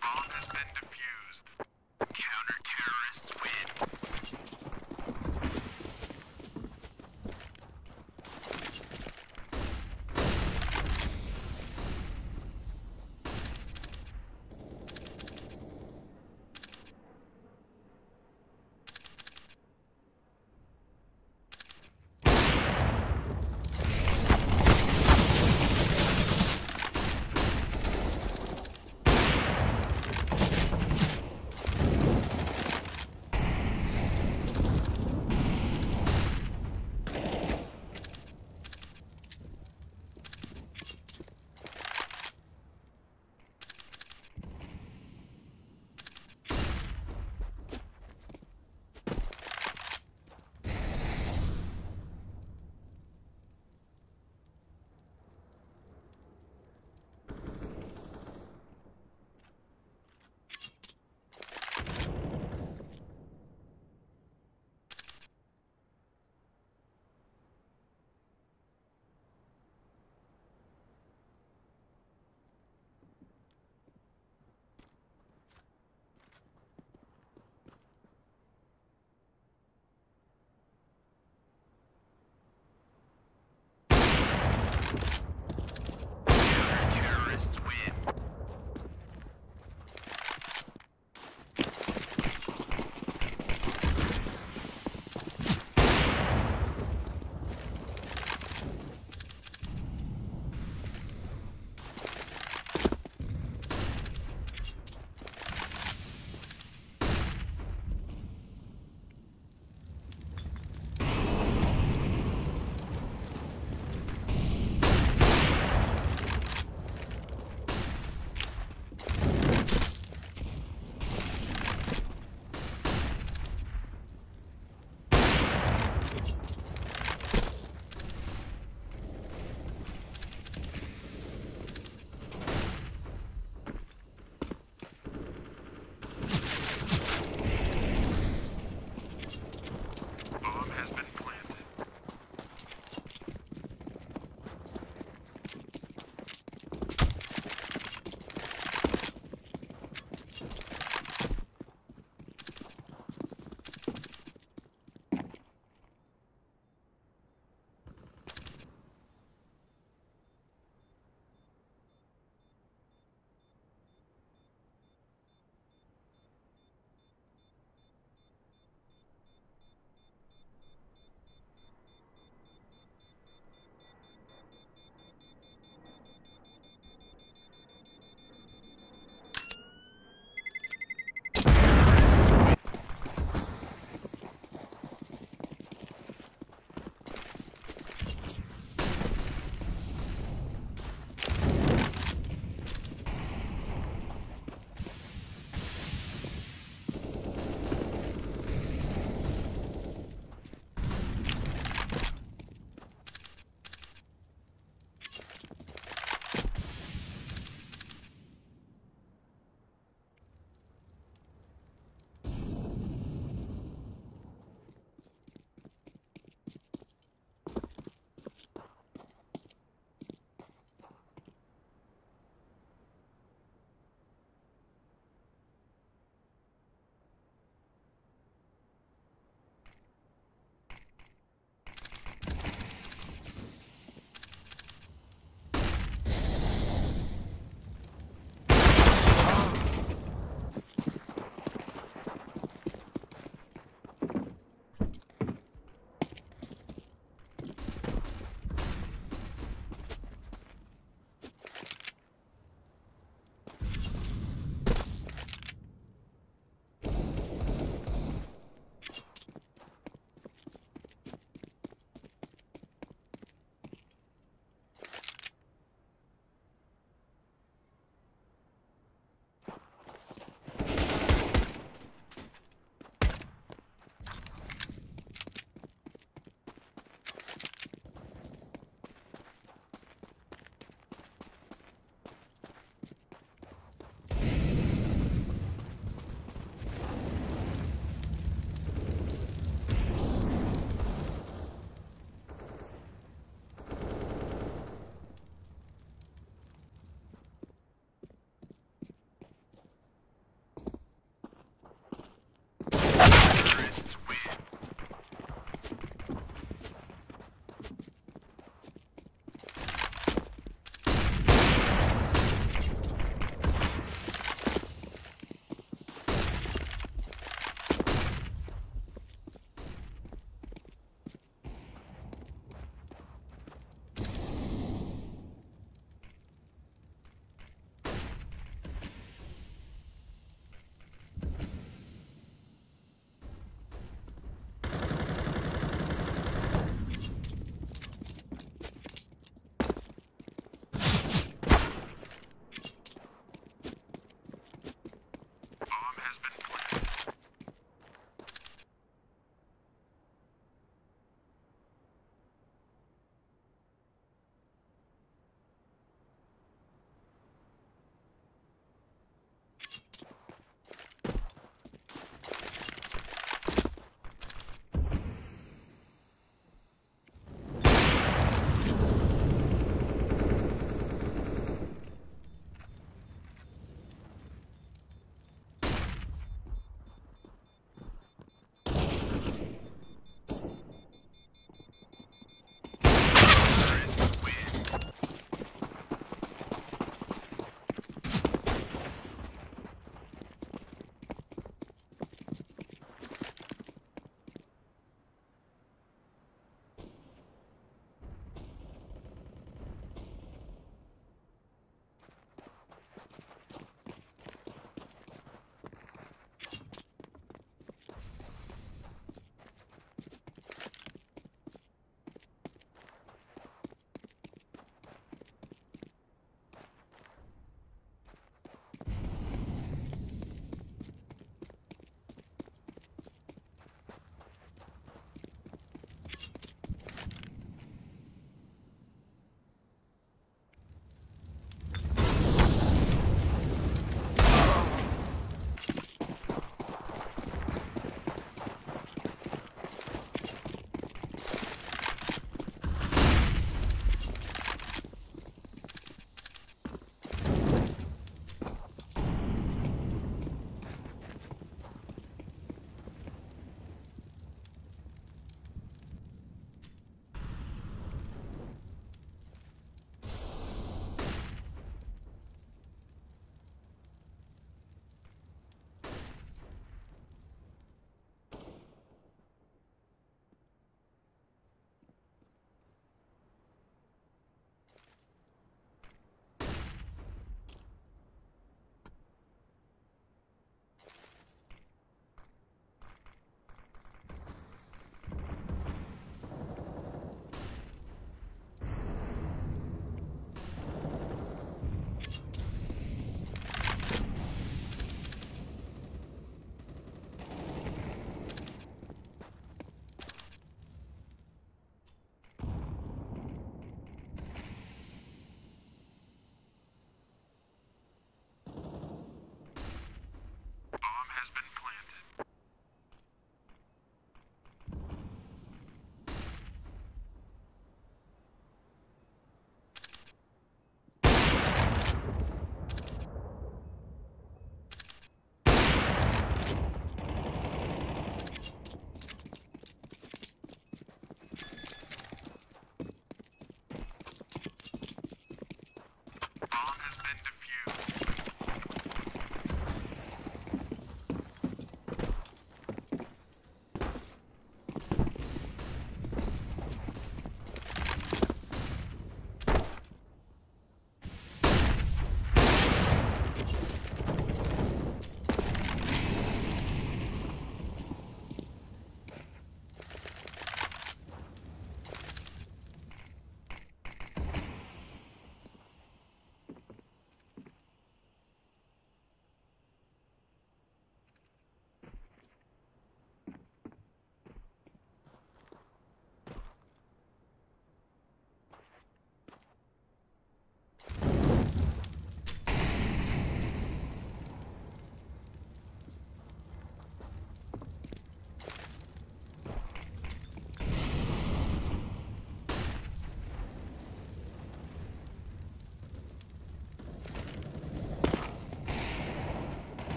Bomb has been